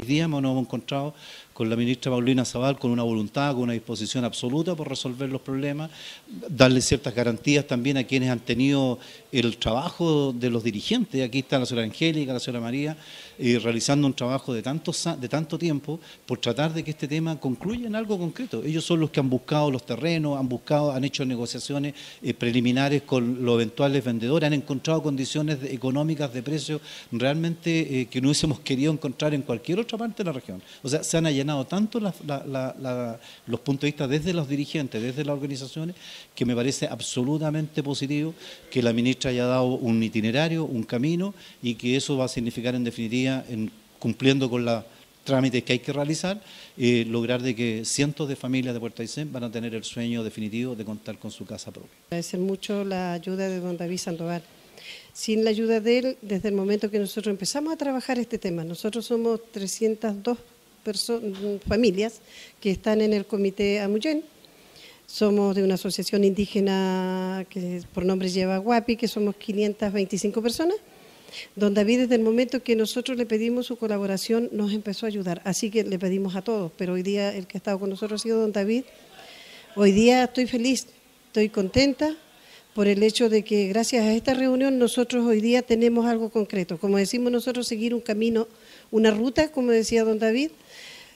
Hoy día hemos encontrado con la ministra Paulina Zabal con una voluntad, con una disposición absoluta por resolver los problemas, darle ciertas garantías también a quienes han tenido el trabajo de los dirigentes. Aquí está la señora Angélica, la señora María, eh, realizando un trabajo de tanto, de tanto tiempo por tratar de que este tema concluya en algo concreto. Ellos son los que han buscado los terrenos, han buscado, han hecho negociaciones eh, preliminares con los eventuales vendedores, han encontrado condiciones económicas de precio realmente eh, que no hubiésemos querido encontrar en cualquier otra parte de la región. O sea, se han allanado tanto los puntos de vista desde los dirigentes, desde las organizaciones, que me parece absolutamente positivo que la ministra haya dado un itinerario, un camino, y que eso va a significar en definitiva, en, cumpliendo con los trámites que hay que realizar, eh, lograr de que cientos de familias de Puerto Aysén van a tener el sueño definitivo de contar con su casa propia. Agradecer mucho la ayuda de don David Sandoval. Sin la ayuda de él, desde el momento que nosotros empezamos a trabajar este tema, nosotros somos 302 familias que están en el comité Amuyén. Somos de una asociación indígena que por nombre lleva Guapi, que somos 525 personas. Don David, desde el momento que nosotros le pedimos su colaboración, nos empezó a ayudar. Así que le pedimos a todos, pero hoy día el que ha estado con nosotros ha sido don David. Hoy día estoy feliz, estoy contenta por el hecho de que gracias a esta reunión nosotros hoy día tenemos algo concreto. Como decimos nosotros, seguir un camino, una ruta, como decía don David,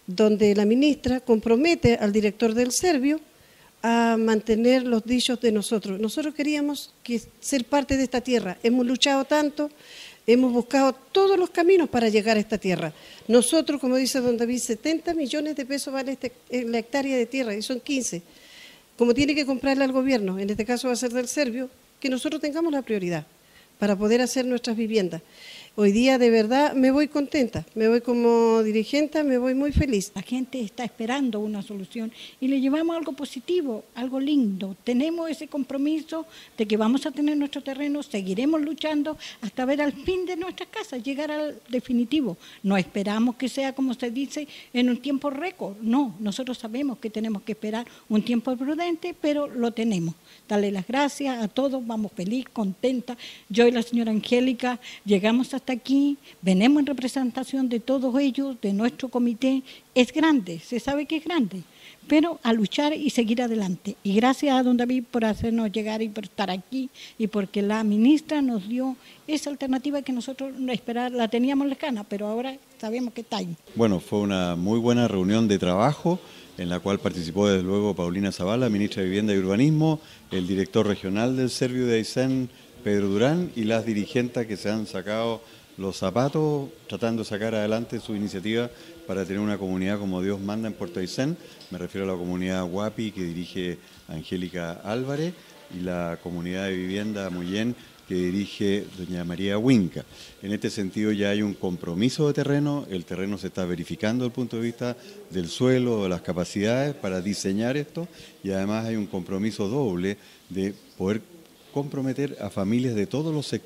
donde la ministra compromete al director del Servio a mantener los dichos de nosotros. Nosotros queríamos que ser parte de esta tierra. Hemos luchado tanto, hemos buscado todos los caminos para llegar a esta tierra. Nosotros, como dice don David, 70 millones de pesos vale este, la hectárea de tierra y son 15. Como tiene que comprarle al gobierno, en este caso va a ser del Servio, que nosotros tengamos la prioridad para poder hacer nuestras viviendas. Hoy día de verdad me voy contenta, me voy como dirigente, me voy muy feliz. La gente está esperando una solución y le llevamos algo positivo, algo lindo. Tenemos ese compromiso de que vamos a tener nuestro terreno, seguiremos luchando hasta ver al fin de nuestras casas, llegar al definitivo. No esperamos que sea, como se dice, en un tiempo récord. No, nosotros sabemos que tenemos que esperar un tiempo prudente, pero lo tenemos. Darle las gracias a todos, vamos feliz, contenta. Yo y la señora Angélica llegamos hasta aquí, venimos en representación de todos ellos, de nuestro comité, es grande, se sabe que es grande, pero a luchar y seguir adelante. Y gracias a don David por hacernos llegar y por estar aquí y porque la ministra nos dio esa alternativa que nosotros no esperar, la teníamos lejana, pero ahora sabemos que está ahí. Bueno, fue una muy buena reunión de trabajo en la cual participó desde luego Paulina Zavala, ministra de Vivienda y Urbanismo, el director regional del Servio de Aysén, Pedro Durán, y las dirigentes que se han sacado los zapatos tratando de sacar adelante su iniciativa para tener una comunidad como Dios manda en Puerto Aysén. Me refiero a la comunidad Guapi que dirige Angélica Álvarez y la comunidad de vivienda Muyén que dirige doña María Huinca. En este sentido ya hay un compromiso de terreno, el terreno se está verificando desde el punto de vista del suelo, de las capacidades para diseñar esto y además hay un compromiso doble de poder comprometer a familias de todos los sectores